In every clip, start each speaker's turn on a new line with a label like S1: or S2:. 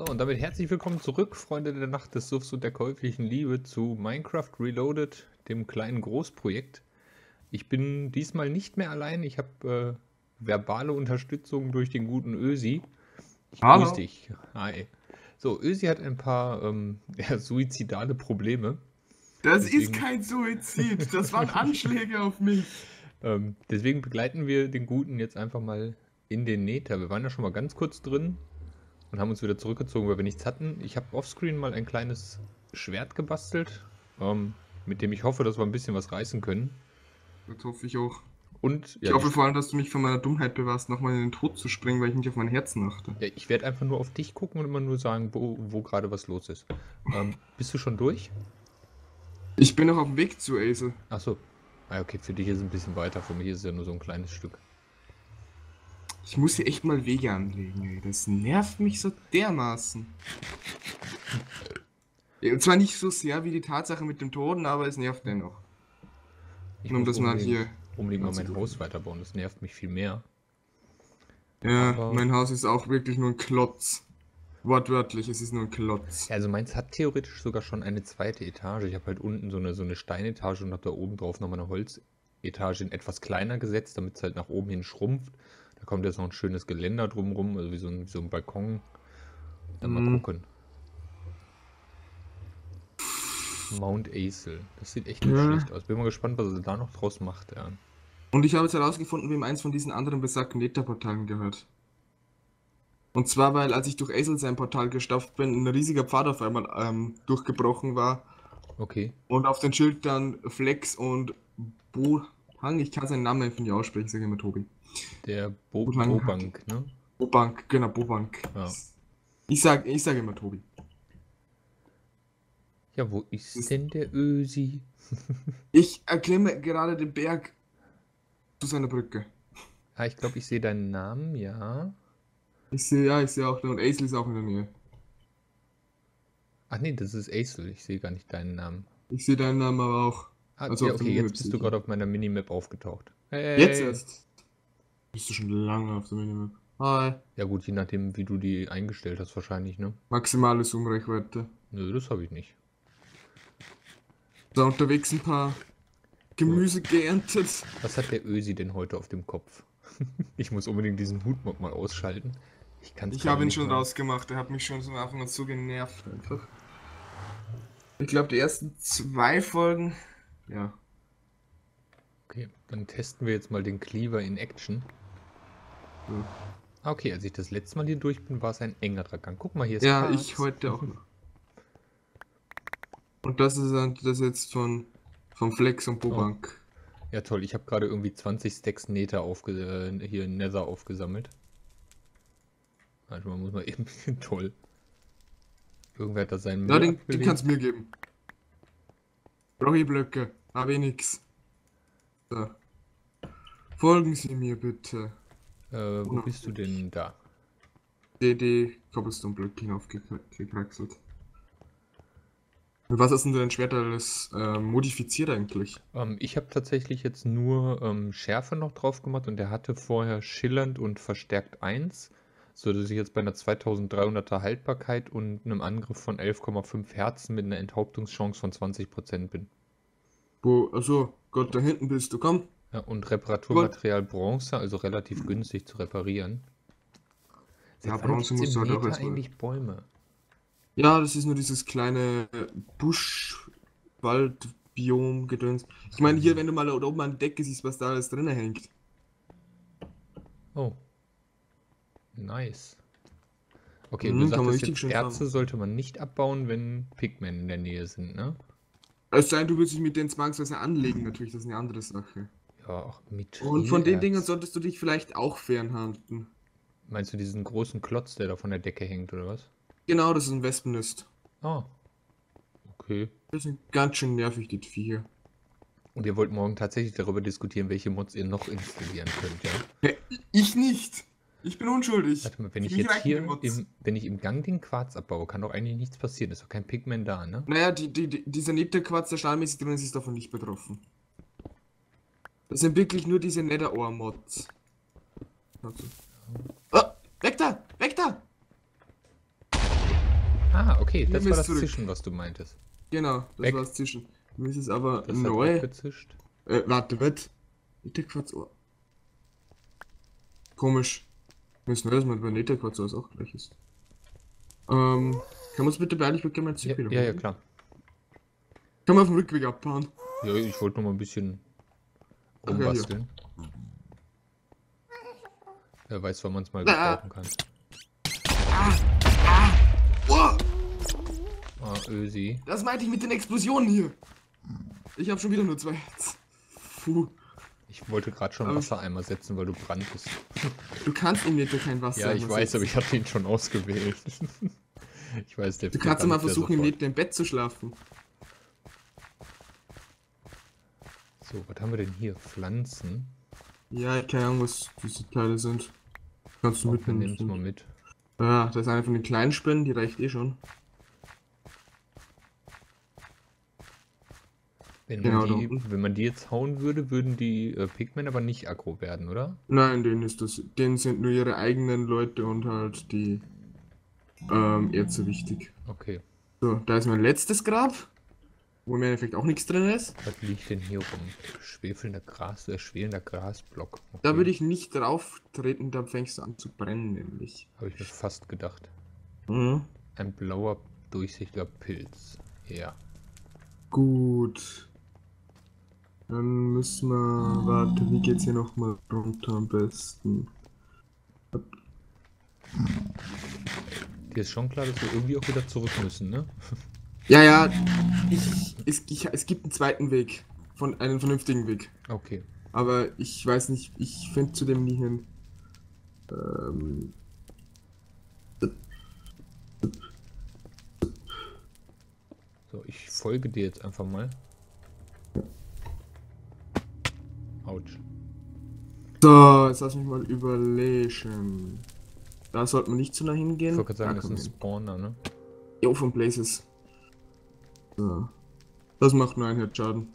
S1: So, und damit herzlich willkommen zurück, Freunde der Nacht des Suffs und der käuflichen Liebe, zu Minecraft Reloaded, dem kleinen Großprojekt. Ich bin diesmal nicht mehr allein, ich habe äh, verbale Unterstützung durch den guten Ösi. Ich
S2: Hallo.
S1: grüß dich. Hi. So, Ösi hat ein paar ähm, ja, suizidale Probleme.
S2: Das
S1: Deswegen-
S2: ist kein Suizid, das waren Anschläge auf mich.
S1: Ähm, deswegen begleiten wir den Guten jetzt einfach mal in den Nether. Wir waren ja schon mal ganz kurz drin und haben uns wieder zurückgezogen, weil wir nichts hatten. Ich habe offscreen mal ein kleines Schwert gebastelt, ähm, mit dem ich hoffe, dass wir ein bisschen was reißen können.
S2: Das hoffe ich auch.
S1: Und
S2: Ich
S1: ja,
S2: hoffe
S1: ich,
S2: vor allem, dass du mich von meiner Dummheit bewahrst, nochmal in den Tod zu springen, weil ich nicht auf mein Herzen achte.
S1: ja, ich werde einfach nur auf dich gucken und immer nur sagen, wo, wo gerade was los ist. Ähm, bist du schon durch?
S2: Ich bin noch auf dem Weg zu Ace.
S1: Achso. Ah, okay, für dich ist es ein bisschen weiter, für mich ist es ja nur so ein kleines Stück.
S2: Ich muss hier echt mal Wege anlegen, ey. Das nervt mich so dermaßen. Und zwar nicht so sehr wie die Tatsache mit dem Toten, aber es nervt dennoch.
S1: Ich
S2: Nur um
S1: muss
S2: das mal hier.
S1: Unbedingt mal mein Haus weiterbauen, das nervt mich viel mehr.
S2: Ja,
S1: Aber-
S2: mein Haus ist auch wirklich nur ein Klotz. Wortwörtlich, es ist nur ein Klotz.
S1: Ja, also meins hat theoretisch sogar schon eine zweite Etage. Ich habe halt unten so eine, so eine Steinetage und habe da oben drauf nochmal eine Holzetage in etwas kleiner gesetzt, damit es halt nach oben hin schrumpft. Da kommt jetzt noch ein schönes Geländer drumrum, also wie so ein, wie so ein Balkon. Dann mal
S2: Mhm.
S1: gucken. Mount Acel. Das sieht echt nicht
S2: Ja.
S1: schlecht aus. Bin mal gespannt, was er da noch draus macht. Ja.
S2: Und ich habe jetzt herausgefunden, wem eins von diesen anderen besagten Nether-Portalen gehört. Und zwar, weil als ich durch Azel sein Portal gestapft bin, ein riesiger Pfad auf einmal ähm, durchgebrochen war
S1: Okay.
S2: und auf den Schild dann Flex und Bohang, ich kann seinen Namen einfach nicht aussprechen, ich sage immer Tobi.
S1: Der Bo
S2: lang-
S1: Bobank, ne?
S2: Bobank, genau, Bobank.
S1: Ja.
S2: Ich sage ich sag immer Tobi.
S1: Ja, wo ist
S2: Ist-
S1: denn der Ösi?
S2: Ich erklimme gerade den Berg zu seiner Brücke.
S1: Ah, ich glaube, ich sehe deinen Namen, ja.
S2: Ich sehe, ja, ich sehe auch, und Azel ist auch in der Nähe.
S1: Ach nee, das ist Acel. Ich sehe gar nicht deinen Namen.
S2: Ich sehe deinen Namen aber auch. Also
S1: ja, okay, jetzt bist du gerade auf meiner Minimap aufgetaucht. Hey.
S2: Jetzt erst. Bist du schon lange auf der Minimap. Hi.
S1: Ja gut, je nachdem, wie du die eingestellt hast wahrscheinlich, ne?
S2: Maximale Zoom-Reichweite.
S1: Nö, das habe ich nicht.
S2: Da unterwegs ein paar Gemüse geerntet.
S1: Was hat der Ösi denn heute auf dem Kopf? ich muss unbedingt diesen Hutmod mal ausschalten. Ich kann
S2: Ich habe ihn schon rausgemacht. Er hat mich schon so einfach mal so genervt einfach. Ich glaube, die ersten zwei Folgen. Ja.
S1: Okay, dann testen wir jetzt mal den Cleaver in Action. Ah, Okay, als ich das letzte Mal hier durch bin, war es ein engerer Gang. Guck mal, hier ist
S2: Ja,
S1: Harz.
S2: ich heute auch noch. Und das ist das jetzt von, von Flex und Bobank.
S1: Ja, toll. Ich habe gerade irgendwie 20 Stacks Nether aufge äh, hier in Nether aufgesammelt. Warte mal, muss man eben. toll. Irgendwer hat da seinen
S2: Ja,
S1: Müll
S2: den, den kannst du mir geben. Brauche ich Blöcke. Habe ich nix. So. Folgen Sie mir bitte.
S1: Äh, wo bist du denn da?
S2: DD Cobblestone-Blöcke hinaufgekraxelt. Und was hast denn dein Schwert alles äh, modifiziert eigentlich?
S1: Ähm, ich habe tatsächlich jetzt nur ähm, Schärfe noch drauf gemacht und der hatte vorher schillernd und verstärkt 1, sodass ich jetzt bei einer 2300er Haltbarkeit und einem Angriff von 11,5 Herzen mit einer Enthauptungschance von 20% bin.
S2: Wo, achso, Gott, da hinten bist du, komm.
S1: Ja, und Reparaturmaterial Bronze, also relativ günstig zu reparieren.
S2: Ja,
S1: Seit
S2: Bronze musst du halt auch erstmal-
S1: eigentlich Bäume?
S2: Ja, das ist nur dieses kleine Busch-Wald-Biom-Gedöns. Ich meine, hier, wenn du mal da oben an der Decke siehst, was da alles drin hängt.
S1: Oh. Nice. Okay,
S2: Mhm,
S1: du
S2: kann man
S1: sagtest
S2: richtig
S1: jetzt, Erze
S2: farmen.
S1: sollte man nicht abbauen, wenn Pigmen in der Nähe sind, ne?
S2: Es sei denn, du willst dich mit denen zwangsweise anlegen, natürlich, das ist eine andere Sache.
S1: Ja, auch mit
S2: Und von den
S1: Erz.
S2: Dingen solltest du dich vielleicht auch fernhalten.
S1: Meinst du diesen großen Klotz, der da von der Decke hängt, oder was?
S2: Genau, das ist ein Wespennest.
S1: Ah. Okay.
S2: Das sind ganz schön nervig, die Viecher.
S1: Und ihr wollt morgen tatsächlich darüber diskutieren, welche Mods ihr noch installieren könnt? Ja,
S2: ich nicht. Ich bin unschuldig.
S1: Warte mal, wenn ich
S2: mich
S1: jetzt hier im, wenn ich im Gang den Quarz abbaue, kann doch eigentlich nichts passieren. Ist doch kein Pigment da, ne?
S2: Naja, die, die, die, dieser Netterquarz, der stahlmäßig drin ist, ist davon nicht betroffen. Das sind wirklich nur diese Nether-Ohr-Mods. Also. Ah, weg da! Weg da!
S1: Ah, okay, das war das
S2: zurück.
S1: Zischen, was du meintest.
S2: Genau, das
S1: Weg.
S2: war's zwischen. Mir ist es aber
S1: Das
S2: neu. Äh, warte, was? Netherquarz. Oh. Komisch. Ist neu, dass man bei Netherquarz alles auch gleich ist. Ähm, kann man uns bitte beeilen? Ich würde gerne mein
S1: Ja,
S2: wieder
S1: ja, ja,
S2: holen.
S1: klar.
S2: Kann man auf dem Rückweg abfahren?
S1: Ja, ich wollte noch mal ein bisschen
S2: Ach ja,
S1: rumbasteln. Wer weiß, wann man es mal
S2: Ah.
S1: gebrauchen kann.
S2: Oh,
S1: Ah, Ösi.
S2: das meinte ich mit den Explosionen hier. Ich habe schon wieder nur zwei Herz. Puh.
S1: Ich wollte gerade schon
S2: Aber-
S1: Wassereimer setzen, weil du branntest.
S2: Du kannst in Nether kein Wasser
S1: Ja, ich weiß,
S2: setzen.
S1: aber ich hatte ihn schon ausgewählt. ich weiß, der
S2: Du kannst mal versuchen, im. Nether im Bett zu schlafen.
S1: So, was haben wir denn hier? Pflanzen.
S2: Ja, keine Ahnung, was diese Teile sind. Kannst du mitnehmen.
S1: nehmen es mal mit.
S2: Ja, das ist eine von den kleinen Spinnen, die reicht eh schon.
S1: Wenn,
S2: Genau,
S1: man
S2: da
S1: die, wenn man die jetzt hauen würde, würden die äh, Pigmen aber nicht aggro werden, oder?
S2: Nein, denen ist das. Denen sind nur ihre eigenen Leute und halt die ähm, Erze wichtig.
S1: Okay.
S2: So, da ist mein letztes Grab. Wo im Endeffekt auch nichts drin ist.
S1: Was liegt denn hier rum? Schwefelnder Gras, äh, schwelender Grasblock. Okay.
S2: Da würde ich nicht drauf treten, da fängst du an zu brennen, nämlich.
S1: Habe ich mir fast gedacht.
S2: Mhm.
S1: Ein blauer, durchsichtiger Pilz. Ja.
S2: Gut. Dann müssen wir. Warte, wie geht's hier nochmal runter am besten?
S1: Dir ist schon klar, dass wir irgendwie auch wieder zurück müssen, ne?
S2: Ja, ja, ich, es, ich, es gibt einen zweiten Weg. Von einen vernünftigen Weg.
S1: Okay.
S2: Aber ich weiß nicht, ich finde zu dem nie hin. Ähm,
S1: So, ich folge dir jetzt einfach mal. Autsch.
S2: so, jetzt lass mich mal überlegen. Da sollte man nicht zu nah
S1: Ich
S2: hingehen.
S1: wollte gerade sagen,
S2: Da
S1: das ist ein Spawner, ne?
S2: Jo, von Places. So. Das macht nur ein Herzschaden.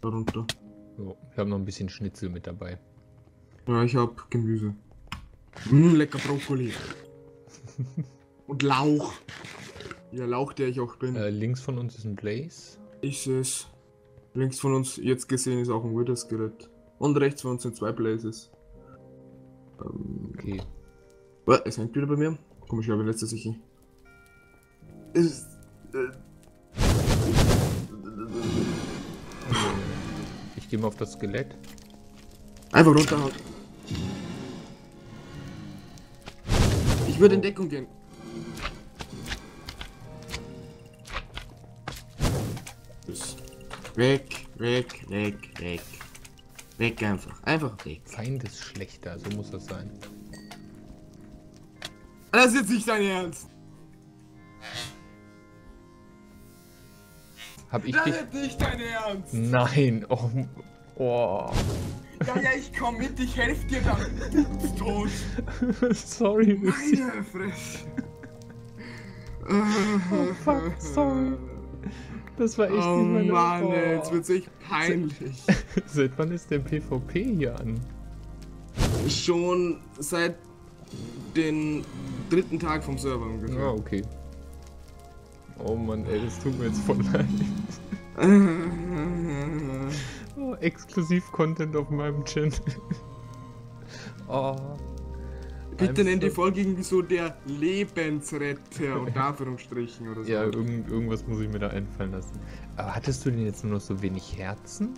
S2: Darunter.
S1: So, ich habe noch ein bisschen Schnitzel mit dabei.
S2: Ja, ich hab Gemüse. Mm, lecker Brokkoli. Und Lauch. Ja, Lauch, der ich auch bin.
S1: Äh, links von uns ist ein Blaze.
S2: Ich seh's. Links von uns, jetzt gesehen, ist auch ein Wither-Skelett. Und rechts von uns sind zwei Blazes. Ähm,
S1: Okay.
S2: was? Es hängt wieder bei mir. Komisch, ich habe letzte sicher. Ist, äh,
S1: Ich gehe mal auf das Skelett.
S2: einfach runterhauen. Ich würde in Deckung gehen. Weg, weg, weg, weg. Weg einfach. Einfach weg.
S1: Feind ist schlechter, so muss das sein.
S2: Das ist jetzt nicht dein Ernst.
S1: Hab ich
S2: Das
S1: dich.
S2: ist nicht dein Ernst.
S1: Nein! Oh. oh.
S2: Ja, ja, ich komm mit, ich helf dir dann. Du bist tot.
S1: Sorry.
S2: Meine Fresse.
S1: Oh fuck, sorry. Das war echt
S2: Oh
S1: nicht meine
S2: Mann,
S1: oh.
S2: jetzt wird's echt peinlich.
S1: Seit wann ist der PvP hier an?
S2: Schon seit den dritten Tag vom Server
S1: Ja,
S2: ungefähr.
S1: okay. Oh Mann, ey, das tut mir jetzt voll leid. Oh, Exklusiv-Content auf meinem Channel. Oh.
S2: Bitte nenn die Folge irgendwie so der Lebensretter unter Anführungsstrichen oder so.
S1: Ja, irgend, irgendwas muss ich mir da einfallen lassen. Aber hattest du denn jetzt nur noch so wenig Herzen?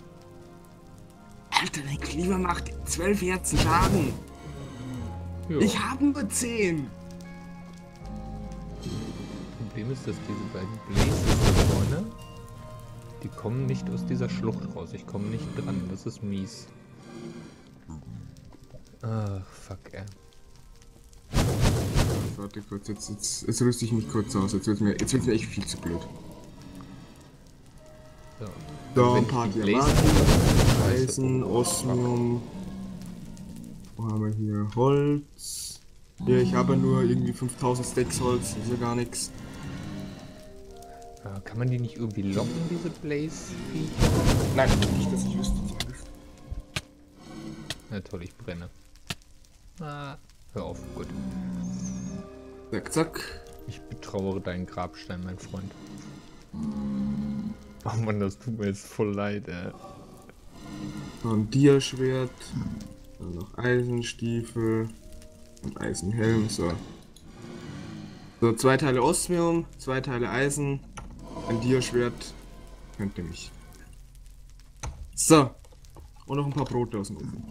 S2: Alter, dein Klima macht zwölf Herzen Schaden.
S1: Ja.
S2: Ich habe nur zehn.
S1: Problem ist, dass diese beiden Blazes da vorne, die kommen nicht aus dieser Schlucht raus. Ich komme nicht dran. Das ist mies. Ach, fuck, ey.
S2: Warte kurz, jetzt, jetzt, jetzt rüste ich mich kurz aus. Jetzt wird's mir, jetzt wird's mir echt viel zu blöd.
S1: So. Die
S2: Diamanten,
S1: Blaze-
S2: Eisen, Osmium. Wo haben wir hier? Holz. Ja, ich habe nur irgendwie 5000 Stacks Holz, das ist ja gar nichts.
S1: Äh, kann man die nicht irgendwie locken, diese blaze
S2: Nein, nicht, dass ich wüsste.
S1: Na toll, ich brenne. Ah, hör auf, gut.
S2: Zack, zack.
S1: Ich betrauere deinen Grabstein, mein Freund. Oh Mann, das tut mir jetzt voll leid, ey.
S2: Noch ein Diaschwert. Dann noch Eisenstiefel. Und Eisenhelm, so. So, zwei Teile Osmium, zwei Teile Eisen. Ein Diaschwert. Könnte mich. So. Und noch ein paar Brote aus dem Ofen.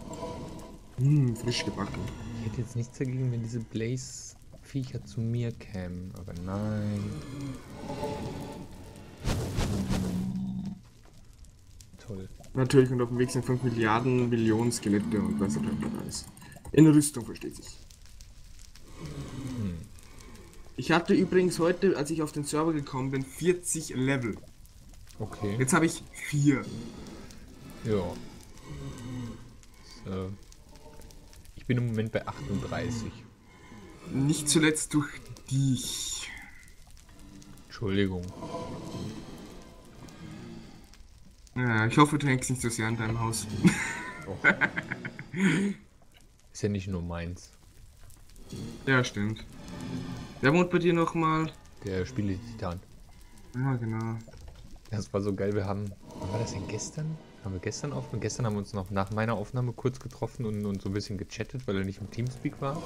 S2: Hm, frisch gebacken.
S1: Ich hätte jetzt nichts dagegen, wenn diese Blaze-Viecher zu mir kämen, aber nein. Toll.
S2: Natürlich, und auf dem Weg sind 5 Milliarden Millionen Skelette und was auch immer alles. In Rüstung, versteht sich. Ich hatte übrigens heute, als ich auf den Server gekommen bin, 40 Level.
S1: Okay.
S2: Jetzt habe ich 4.
S1: Ja. So. Ich bin im Moment bei 38.
S2: Nicht zuletzt durch dich.
S1: Entschuldigung.
S2: Ja, ich hoffe, du hängst nicht so sehr an deinem Haus.
S1: Ist ja nicht nur meins.
S2: ja, stimmt. Wer wohnt bei dir nochmal?
S1: Der Spiele Titan.
S2: Ja, genau.
S1: Das war so geil. Wir haben. Wann war das denn gestern? Haben wir gestern aufgenommen? Gestern haben wir uns noch nach meiner Aufnahme kurz getroffen und, und so ein bisschen gechattet, weil er nicht im Teamspeak war.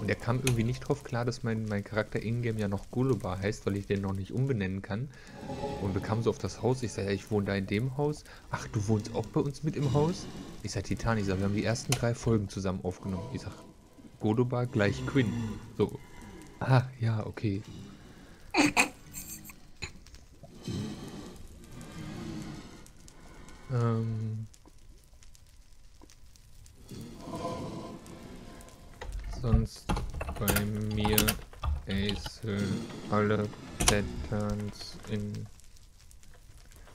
S1: Und er kam irgendwie nicht drauf klar, dass mein, mein Charakter Ingame ja noch Golobar heißt, weil ich den noch nicht umbenennen kann. Und wir kamen so auf das Haus. Ich sage, ja, ich wohne da in dem Haus. Ach, du wohnst auch bei uns mit im Haus? Ich sage, Titan, ich sage, wir haben die ersten drei Folgen zusammen aufgenommen. Ich sage, Golobar gleich Quinn. So. Ah, ja, okay. Ähm. Sonst bei mir Ace alle Patterns in.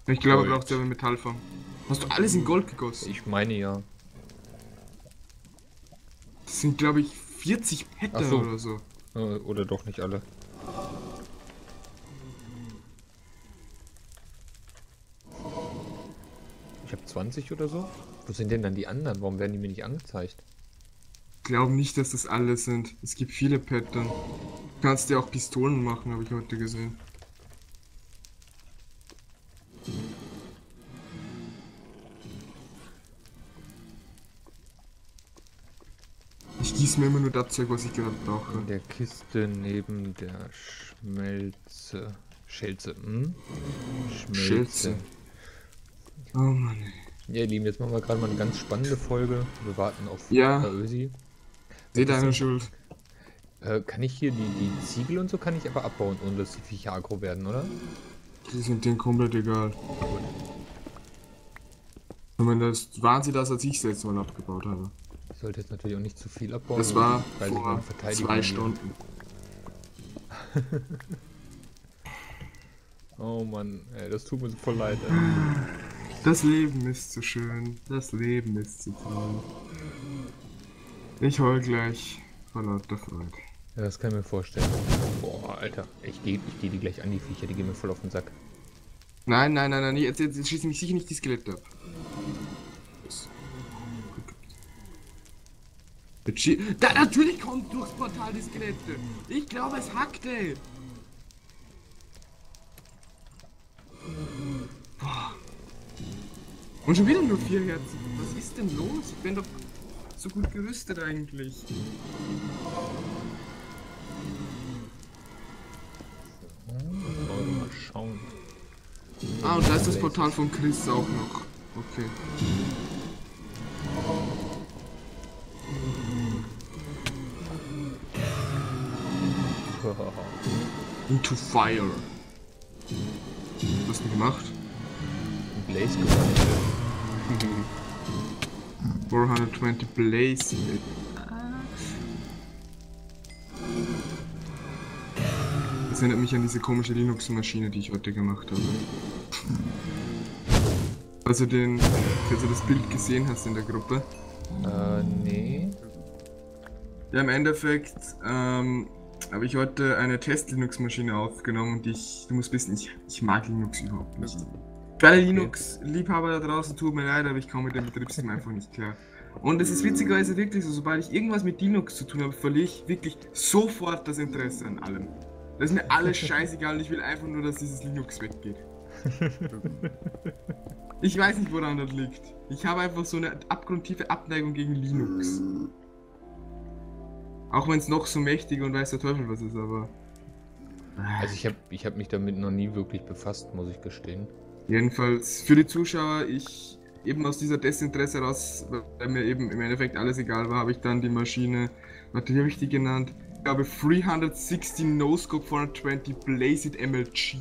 S2: Ich glaube,
S1: Gold.
S2: braucht selber Metallform. Hast du alles in Gold gegossen?
S1: Ich meine ja.
S2: Das sind, glaube ich, 40
S1: Ach
S2: Pattern
S1: so.
S2: oder so.
S1: Äh, Oder doch nicht alle. 20 oder so. Wo sind denn dann die anderen? Warum werden die mir nicht angezeigt?
S2: Ich glaube nicht, dass das alle sind. Es gibt viele Pattern. Du kannst dir auch Pistolen machen, habe ich heute gesehen. Ich gieße mir immer nur das Zeug, was ich gerade brauche.
S1: In der Kiste neben der Schmelze. Schelze, hm? Schmelze.
S2: Schilze. Oh Mann. ey.
S1: Ja, ihr Lieben, jetzt machen wir gerade mal eine ganz spannende Folge. Wir warten auf
S2: Ja.
S1: Herr Ösi.
S2: Seht deine Schuld.
S1: Äh, kann ich hier die, die Ziegel und so kann ich aber abbauen, ohne dass die Viecher aggro werden, oder?
S2: Die sind denen komplett egal.
S1: Gut.
S2: Das waren sie das, als ich es letztes Mal abgebaut habe.
S1: Ich sollte jetzt natürlich auch nicht zu viel abbauen.
S2: Das war
S1: weil ich
S2: vor zwei Stunden.
S1: Oh Mann, ey, das tut mir so voll leid. Ey.
S2: Das Leben ist so schön. Das Leben ist so toll. Ich heul gleich vor lauter Freude.
S1: Ja, das kann ich mir vorstellen. Boah, Alter, ich gehe ich geh die gleich an, die Viecher, die gehen mir voll auf den Sack.
S2: Nein, nein, nein, nein, jetzt, jetzt, jetzt schießen mich sicher nicht die Skelette ab. Da, natürlich kommt durchs Portal die Skelette. Ich glaube, es hackte. Boah. Und schon wieder nur vier Herzen. Was ist denn los? Ich bin doch so gut gerüstet eigentlich.
S1: Mal schauen.
S2: Ah, und da ist das Portal von Chris auch noch. Okay. Into Fire. Was hast du gemacht?
S1: Blaze gewonnen.
S2: 420 Blaze. Das erinnert mich an diese komische Linux-Maschine, die ich heute gemacht habe. Also den, falls du das Bild gesehen hast in der Gruppe.
S1: Äh, nee.
S2: Ja, im Endeffekt ähm, habe ich heute eine Test-Linux-Maschine aufgenommen und ich, du musst wissen, ich, ich mag Linux überhaupt nicht. Für alle Linux-Liebhaber da draußen, tut mir leid, aber ich komme mit dem Betriebssystem einfach nicht klar. Und es ist witzigerweise wirklich so, sobald ich irgendwas mit Linux zu tun habe, verliere ich wirklich sofort das Interesse an allem. Das ist mir alles scheißegal. Ich will einfach nur, dass dieses Linux weggeht. Ich weiß nicht, woran das liegt. Ich habe einfach so eine abgrundtiefe Abneigung gegen Linux. Auch wenn es noch so mächtig und weiß der Teufel was ist, aber.
S1: Also ich habe ich hab mich damit noch nie wirklich befasst, muss ich gestehen.
S2: Jedenfalls für die Zuschauer, ich eben aus dieser Desinteresse raus, weil mir eben im Endeffekt alles egal war, habe ich dann die Maschine, warte, wie habe ich die genannt? Ich glaube 360 No-Scope 420 Blazed MLG.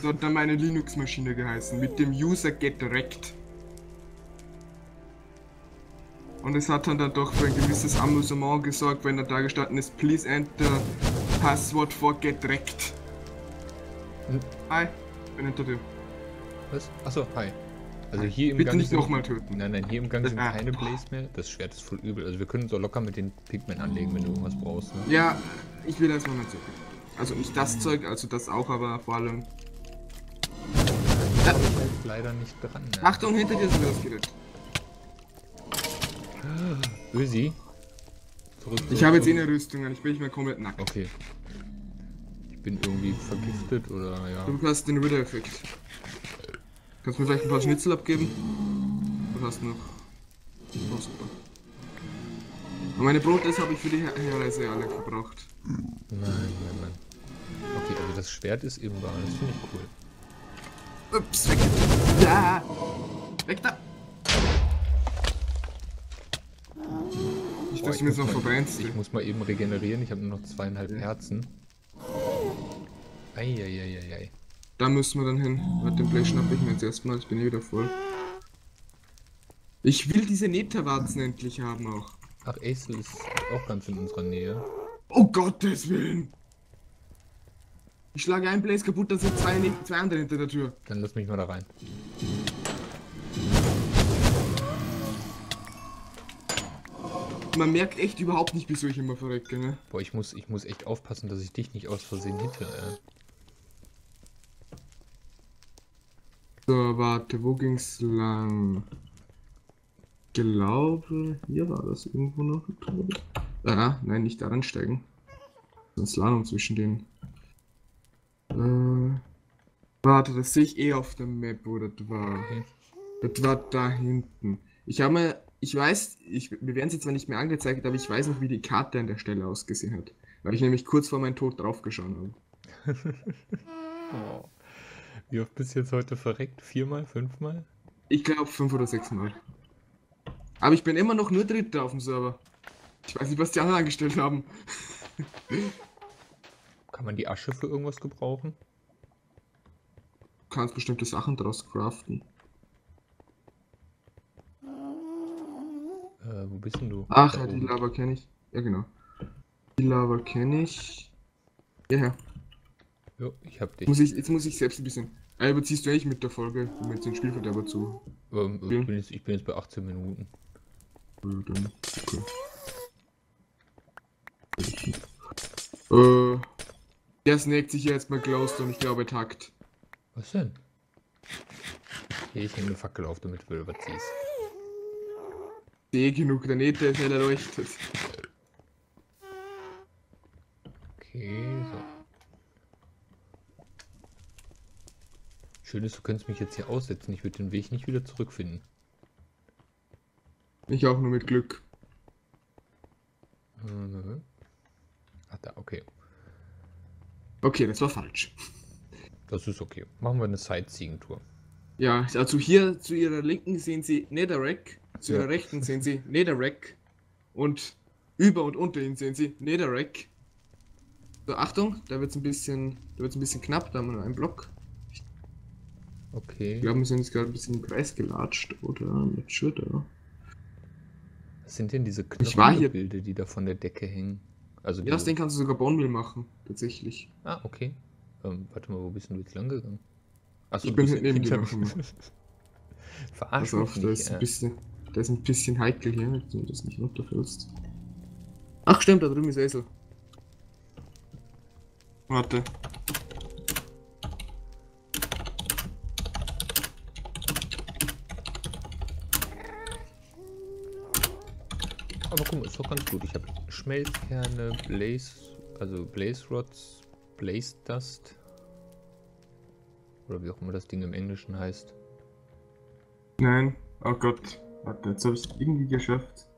S2: So hat dann meine Linux-Maschine geheißen, mit dem User Get Rect. Und es hat dann, dann doch für ein gewisses Amüsement gesorgt, wenn da da gestanden ist, please enter Passwort for Get Rect.
S1: Hm.
S2: Hi, ich bin hinter dir.
S1: Was? Achso, hi. Also hier im
S2: Bitte
S1: Gang
S2: nicht
S1: sind-
S2: nochmal töten.
S1: Nein, nein, hier im Gang sind
S2: Ah.
S1: keine Blaze mehr. Das Schwert ist voll übel. Also wir können uns auch locker mit den Pigmen anlegen, wenn du irgendwas brauchst. Ne?
S2: Ja, ich will erstmal mein Zeug. Also nicht das Zeug, also das auch, aber vor allem.
S1: Ich bin halt leider nicht dran. Ne?
S2: Achtung, hinter dir ist wieder das Gerät.
S1: Ösi. Zurück,
S2: Ich
S1: zurück,
S2: habe jetzt eh eine Rüstung an, ich bin nicht mehr komplett nackt.
S1: Okay. Ich bin irgendwie vergiftet oder ja.
S2: Du hast den Wither-Effekt. Kannst du mir vielleicht ein paar Schnitzel abgeben? Du hast noch. Oh, super. Und meine Brotes habe ich für die Her- Herreise alle verbraucht.
S1: Nein, nein, nein. Okay, also das Schwert ist eben wahr. Das finde ich cool.
S2: Ups, weg. Ja. Weg da.
S1: Ich
S2: du mir jetzt
S1: muss
S2: noch
S1: mal-
S2: verbrennst.
S1: Ich muss mal eben regenerieren. Ich habe nur noch zweieinhalb
S2: Ja.
S1: Herzen. Eieieiei.
S2: Da müssen wir dann hin. Mit dem Play schnappe ich mir jetzt erstmal. Ich bin eh wieder voll. Ich will diese Netherwarzen endlich haben auch.
S1: Ach, Acel ist auch ganz in unserer Nähe.
S2: Oh Gottes Willen! Ich schlage einen Blaze kaputt, dann sind zwei, zwei andere hinter der Tür.
S1: Dann lass mich mal da rein.
S2: Man merkt echt überhaupt nicht, wieso ich immer verrecke, ne?
S1: Boah, ich muss, ich muss echt aufpassen, dass ich dich nicht aus Versehen hitte. Äh.
S2: So, warte, wo ging's lang? Glaube, hier war das irgendwo noch. Ah, nein, nicht daran steigen. Sonst Slalom zwischen den. Äh, warte, das sehe ich eh auf der Map, wo das war. Das war da hinten. Ich habe mir, ich weiß, ich, mir werden sie zwar nicht mehr angezeigt, aber ich weiß noch, wie die Karte an der Stelle ausgesehen hat. Weil ich nämlich kurz vor meinem Tod draufgeschaut habe.
S1: Oh. Wie oft bist du jetzt heute verreckt? Viermal? Fünfmal?
S2: Ich glaube fünf oder sechs Mal. Aber ich bin immer noch nur Dritter auf dem Server. Ich weiß nicht, was die anderen angestellt haben.
S1: Kann man die Asche für irgendwas gebrauchen?
S2: Du kannst bestimmte Sachen draus craften.
S1: Äh, wo bist denn du?
S2: Ach, ja, die. Lava kenne ich. Ja, genau. Die Lava kenne ich. Ja, ja.
S1: Jo, ich hab dich.
S2: Muss ich, jetzt muss ich selbst ein bisschen. Äh, überziehst du eigentlich mit der Folge, um jetzt den Spielverderber zu.
S1: Ähm, ich, bin jetzt, ich bin jetzt bei 18 Minuten.
S2: Dann. Okay. Äh. Der snackt sich jetzt mal Glowstone, ich glaube Takt.
S1: Was denn? Hier, ich nehme eine Fackel auf, damit du überziehst.
S2: Sehe genug, der Nähte ist hell erleuchtet.
S1: Okay, so. Schön ist, du könntest mich jetzt hier aussetzen. Ich würde den Weg nicht wieder zurückfinden.
S2: Ich auch nur mit Glück.
S1: Mhm. Ach da, okay.
S2: Okay, das war falsch.
S1: Das ist okay. Machen wir eine Sightseeing-Tour.
S2: Ja, also hier zu ihrer Linken sehen Sie Netherrack, zu
S1: Ja.
S2: ihrer Rechten sehen Sie Netherrack und über und unter ihnen sehen Sie Netherrack. So, Achtung, da wird's ein bisschen, da wird's ein bisschen knapp, da haben wir nur einen Block.
S1: Okay.
S2: Ich glaube, wir sind jetzt gerade ein bisschen im Kreis gelatscht, oder? Nicht sure, da.
S1: Was sind denn diese Bilder, die da von der Decke hängen? Also
S2: Ja, aus denen kannst du sogar Bone Meal machen, tatsächlich.
S1: Ah, okay. Ähm, warte mal, wo bist denn du jetzt lang gegangen? Achso,
S2: Ich bin neben dir noch immer.
S1: Verarsch
S2: Pass auf,
S1: mich
S2: da ist ein bisschen, da ist ein bisschen heikel hier, dass du das nicht runterfällst. Ach stimmt, da drüben ist Esel. Warte.
S1: Aber guck mal, ist doch ganz gut. Ich habe Schmelzkerne, Blaze, also Blaze Rods, Blaze Dust. Oder wie auch immer das Ding im Englischen heißt.
S2: Nein. Oh Gott. Warte, jetzt habe ich es irgendwie geschafft.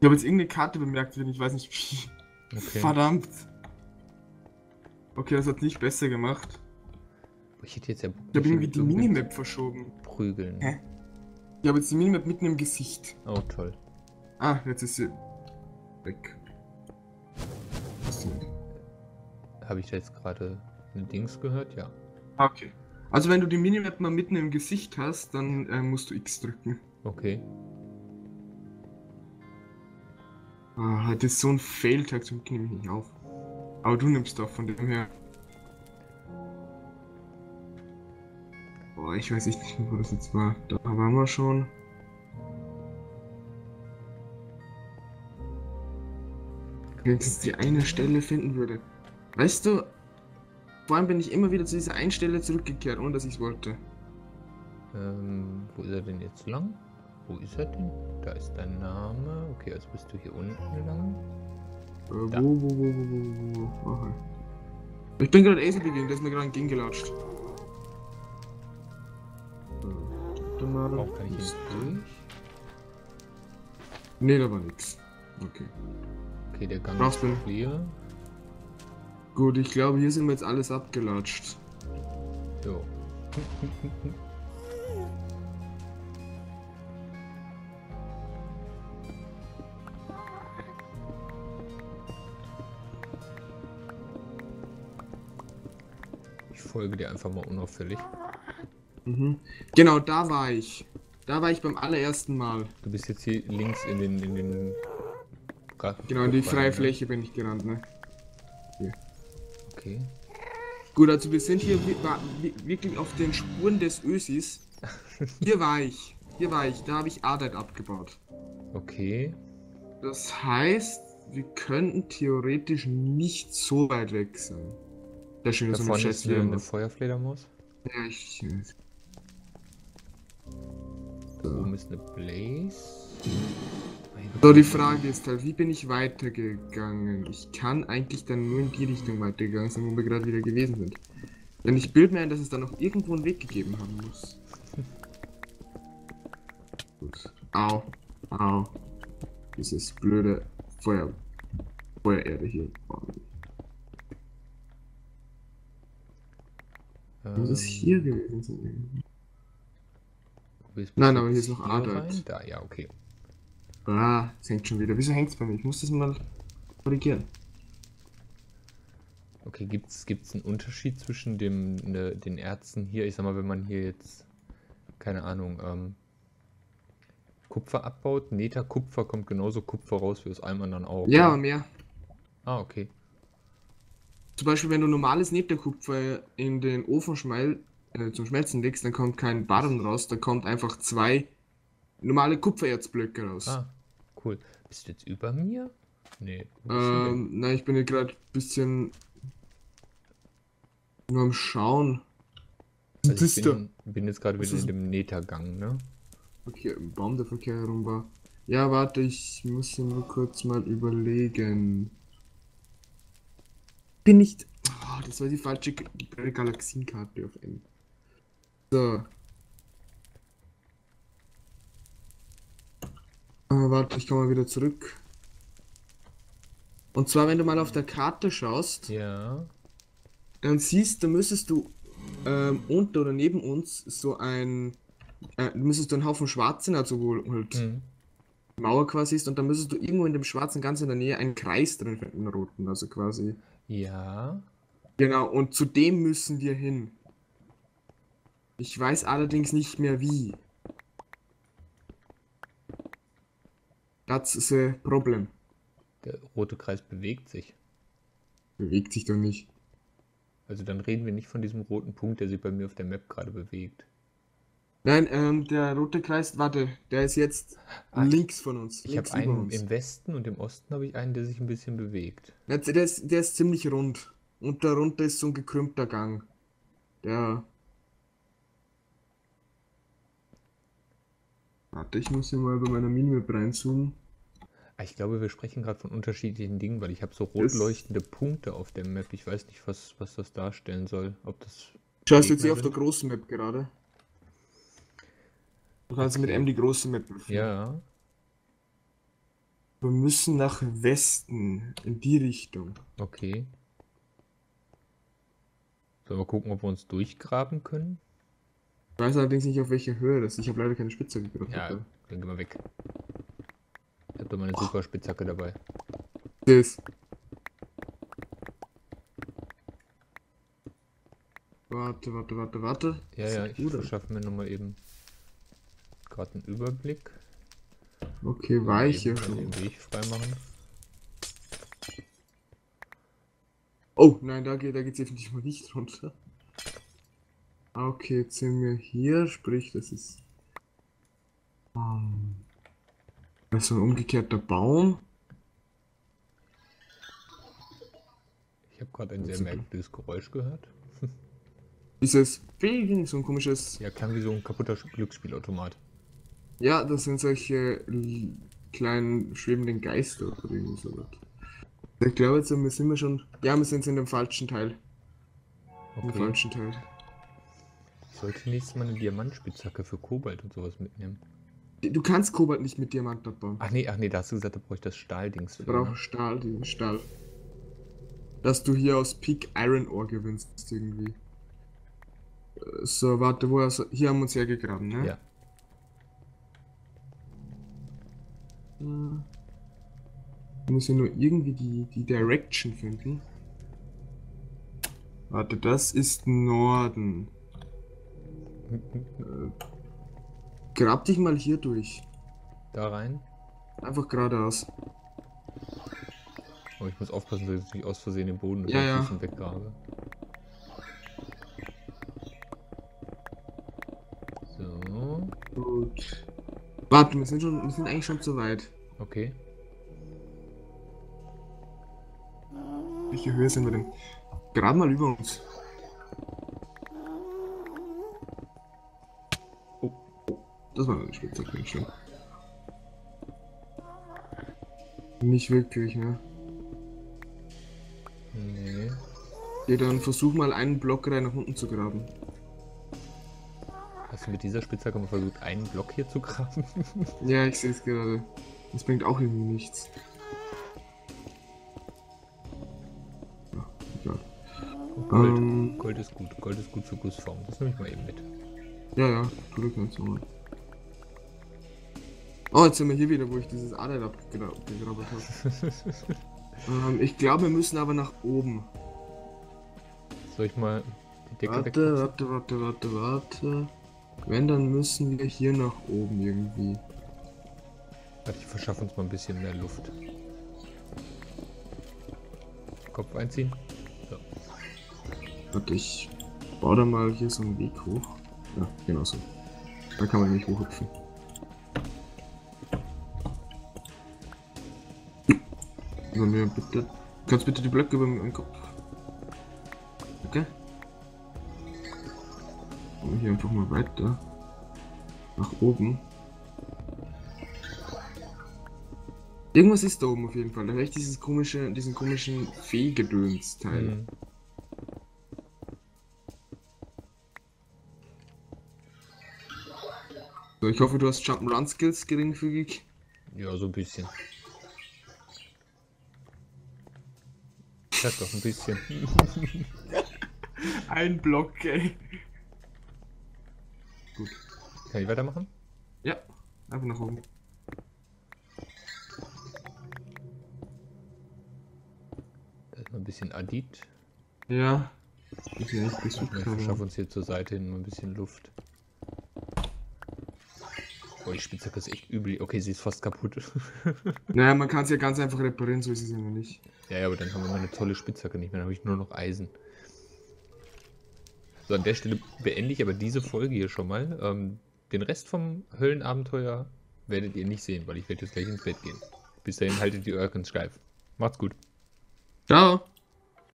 S2: Ich habe jetzt irgendeine Karte bemerkt, drin, ich weiß nicht wie.
S1: Okay.
S2: Verdammt. Okay, das hat nicht besser gemacht.
S1: Ich hätte jetzt ja
S2: Ich habe irgendwie die Minimap verschoben.
S1: prügeln.
S2: Hä? Ich habe jetzt die Minimap mitten im Gesicht.
S1: Oh, toll.
S2: Ah, jetzt ist sie weg.
S1: Habe ich da jetzt gerade ein Dings gehört? Ja.
S2: Ah, Okay. Also wenn du die Minimap mal mitten im Gesicht hast, dann äh, musst du X drücken.
S1: Okay.
S2: Ah, heute ist so ein Fail-Tag, zum nehme ich nicht auf. Aber du nimmst doch von dem her. Boah, ich weiß nicht mehr, wo das jetzt war. Da waren wir schon. Wenn ich jetzt die eine Stelle finden würde. Weißt du, vor allem bin ich immer wieder zu dieser einen Stelle zurückgekehrt, ohne dass ich es wollte.
S1: Ähm, wo ist er denn jetzt lang? Wo ist er denn? Da ist dein Name. Okay, also bist du hier unten lang.
S2: Äh,
S1: Da.
S2: wo, wo, wo, wo, wo, wo, wo. Aha. Ich bin gerade Esel begegnet, der ist mir gerade entgegengelatscht. Warte mal.
S1: Auch kann ich hier durch.
S2: Nee, da war nix. Okay.
S1: Okay, der Gang
S2: Brauchst
S1: ist clear.
S2: Gut, ich glaube, hier sind wir jetzt alles abgelatscht.
S1: Jo. Ich folge dir einfach mal unauffällig.
S2: Mhm. Genau, da war ich. Da war ich beim allerersten Mal.
S1: Du bist jetzt hier links in den in den
S2: Genau, in die freie? Fläche bin ich gerannt, ne?
S1: Okay.
S2: Gut, also wir sind hier wirklich auf den Spuren des Ösis. Hier war ich. Hier war ich. Da habe ich Arbeit abgebaut.
S1: Okay.
S2: Das heißt, wir könnten theoretisch nicht so weit weg sein. Da steht
S1: Da
S2: so eine
S1: vorne ist eine. Feuerfledermaus.
S2: Ja, ich.
S1: Da
S2: So.
S1: oben ist eine Blaze.
S2: So, die. Frage ist halt, wie bin ich weitergegangen? Ich kann eigentlich dann nur in die Richtung weitergegangen sein, wo wir gerade wieder gewesen sind. Denn ich bild mir ein, dass es da noch irgendwo einen Weg gegeben haben muss. Gut. Au. Au. Dieses blöde Feuer. Feuererde hier. Oh, Muss es
S1: Ähm,
S2: hier gewesen sein? Nein, aber hier ist noch
S1: rein? Da, ja, okay.
S2: Ah, es hängt schon wieder. Wieso hängt es bei mir? Ich muss das mal korrigieren.
S1: Okay, gibt es einen Unterschied zwischen dem, ne, den Erzen hier? Ich sag mal, wenn man hier jetzt, keine Ahnung, ähm, Kupfer abbaut, Meter Kupfer kommt genauso Kupfer raus wie aus allem anderen auch.
S2: Ja,
S1: oder?
S2: mehr.
S1: Ah, okay.
S2: Zum Beispiel, wenn du normales Nebderkupfer in den Ofen schmel äh, zum Schmelzen legst, dann kommt kein Barren raus, da kommt einfach zwei normale Kupfererzblöcke raus.
S1: Ah, cool. Bist du jetzt über mir? Nee.
S2: ähm, nein, ich bin hier gerade ein bisschen nur am Schauen.
S1: Also ich bin, bin jetzt gerade wieder in dem Nethergang, ne?
S2: Okay, ein Baum, der Verkehr herum war. Ja, warte, ich muss hier nur kurz mal überlegen. Bin nicht. Oh, das war die falsche Galaxienkarte auf M. So. Ah, warte, ich komme mal wieder zurück. Und zwar, wenn du mal auf der Karte schaust,
S1: Ja.
S2: dann siehst du, müsstest du ähm, unter oder neben uns so ein. Äh, müsstest du einen Haufen Schwarz sehen, also wo halt
S1: Hm.
S2: Mauer quasi ist, und dann müsstest du irgendwo in dem Schwarzen ganz in der Nähe einen Kreis drin finden, einen roten, also quasi.
S1: Ja.
S2: Genau, und zu dem müssen wir hin. Ich weiß allerdings nicht mehr wie. That's the problem.
S1: Der rote Kreis bewegt sich.
S2: Bewegt sich doch nicht.
S1: Also dann reden wir nicht von diesem roten Punkt, der sich bei mir auf der Map gerade bewegt.
S2: Nein, ähm, der rote Kreis, warte, der ist jetzt
S1: Ah,
S2: links von uns.
S1: Ich habe einen
S2: uns.
S1: im Westen und im Osten habe ich einen, der sich ein bisschen bewegt.
S2: Ja, Der ist, der ist ziemlich rund. Und darunter ist so ein gekrümmter Gang. Der. Warte, ich muss hier mal bei meiner Minimap reinzoomen.
S1: Ah, Ich glaube, wir sprechen gerade von unterschiedlichen Dingen, weil ich habe so rot
S2: Das-
S1: leuchtende Punkte auf der Map. Ich weiß nicht, was, was das darstellen soll. Ob das.
S2: Schaust jetzt hier
S1: Gegner
S2: auf der großen Map gerade. Du kannst mit
S1: Okay.
S2: M die große Map öffnen.
S1: Ja.
S2: Wir müssen nach Westen, in die Richtung.
S1: Okay. Sollen wir gucken, ob wir uns durchgraben können?
S2: Ich weiß allerdings nicht, auf welcher Höhe das ist. Ich habe leider keine Spitzhacke getroffen.
S1: Ja, dann gehen wir weg. Ich habe da meine super Spitzhacke dabei.
S2: Das. Warte, warte, warte, warte.
S1: Ja, ja, ich
S2: gut
S1: verschaffe mir nochmal eben gerade einen Überblick.
S2: Okay,
S1: mal
S2: schon.
S1: Den Weg freimachen.
S2: Oh, nein, da geht da geht's definitiv mal nicht runter. Okay, jetzt sind wir hier, sprich, das ist. Ähm, das ist so ein umgekehrter Baum.
S1: Ich habe gerade ein sehr merkwürdiges Geräusch gehört.
S2: Dieses Bing, so ein komisches.
S1: Ja, klang wie so ein kaputter Glücksspielautomat.
S2: Ja, das sind solche kleinen schwebenden Geister oder irgendwie sowas. Ich glaube, jetzt sind wir, schon. Ja, wir sind in dem falschen Teil. Im
S1: Okay.
S2: falschen Teil.
S1: Ich sollte nächstes Mal eine Diamantspitzhacke für Kobalt und sowas mitnehmen.
S2: Du kannst Kobalt nicht mit Diamant abbauen.
S1: Ach nee, ach nee, da hast du gesagt, da brauche ich das Stahldings für.
S2: Du
S1: ne?
S2: brauchst Stahl, diesen Stahl. Dass du hier aus Peak Iron Ore gewinnst, irgendwie. Äh, So, warte, wo hast Hier haben wir uns hergegraben, ne?
S1: Ja.
S2: Hm. Ich muss ja nur irgendwie die, die Direction finden. Warte, das ist Norden. Grab dich mal hier durch.
S1: Da rein.
S2: Einfach geradeaus.
S1: Aber ich muss aufpassen, dass ich nicht aus Versehen den Boden mit
S2: Ja, ja.
S1: Füßen weggrabe. So,
S2: Gut. Warte, wir sind schon, wir sind eigentlich schon zu weit.
S1: okay.
S2: Welche Höhe sind wir denn? Gerade mal über uns. Das war eine Spitzhacke, schon. Nicht wirklich, ne?
S1: Nee.
S2: Ja, dann versuch mal einen Block rein nach unten zu graben.
S1: Hast du mit dieser Spitzhacke mal versucht, einen Block hier zu graben?
S2: Ja, ich sehe es gerade. Das bringt auch irgendwie nichts. Ja, egal.
S1: Gold.
S2: Ähm,
S1: Gold ist gut. Gold ist gut für Gussform. Das nehme ich mal eben mit.
S2: ja, ja, das ganz normal. Oh, jetzt sind wir hier wieder, wo ich dieses Adel abgegrabbelt habe. ähm, ich glaube, wir müssen aber nach oben.
S1: Soll ich mal die Decke
S2: Warte, warte, warte, warte, warte. Wenn, dann müssen wir hier nach oben irgendwie.
S1: Warte, ich verschaffe uns mal ein bisschen mehr Luft. Kopf einziehen. So.
S2: Warte, ich baue da mal hier so einen Weg hoch. Ja, genau so. Da kann man nicht hochhüpfen. Mir bitte. Kannst bitte die Blöcke über meinen Kopf. Okay. Wir hier einfach mal weiter. Nach oben. Irgendwas ist da oben auf jeden Fall. Da höre ich dieses komische, diesen komischen Fee-Gedöns-Teil.
S1: Mhm.
S2: So, ich hoffe, du hast Jump'n'Run-Skills geringfügig.
S1: Ja, so ein bisschen. Das doch ein bisschen.
S2: Ein Block, ey. Gut.
S1: Kann ich weitermachen?
S2: Ja, einfach nach oben.
S1: Da ist noch ein bisschen Adit.
S2: Ja. Ja
S1: Ich
S2: gerade.
S1: verschaffe uns hier zur Seite hin mal ein bisschen Luft. Oh, die Spitzhacke ist echt übel. Okay, sie ist fast kaputt.
S2: Naja, man kann es ja ganz einfach reparieren, so ist es ja noch nicht.
S1: ja, ja, aber dann haben wir meine tolle Spitzhacke nicht mehr. Dann habe ich nur noch Eisen. So, an der Stelle beende ich aber diese Folge hier schon mal. Ähm, den Rest vom Höllenabenteuer werdet ihr nicht sehen, weil ich werde jetzt gleich ins Bett gehen. Bis dahin haltet die Urkens steif. Macht's gut.
S2: Ciao.